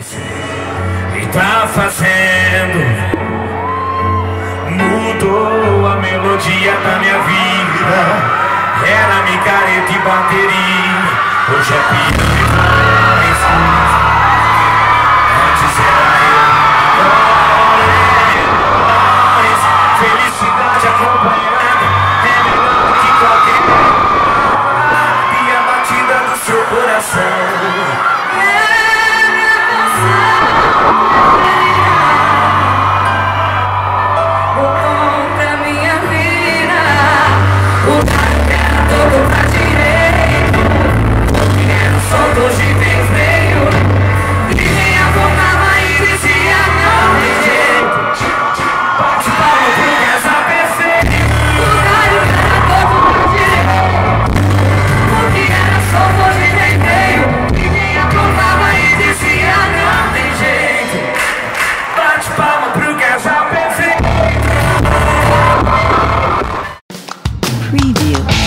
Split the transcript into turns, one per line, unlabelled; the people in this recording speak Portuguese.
E tá fazendo. Mudou a melodia da minha vida. Era micareta e bateria. Hoje é piano e voz Antes era eu Glórias, felicidade acompanhada. É melhor que qualquer E a batida do seu coração. you.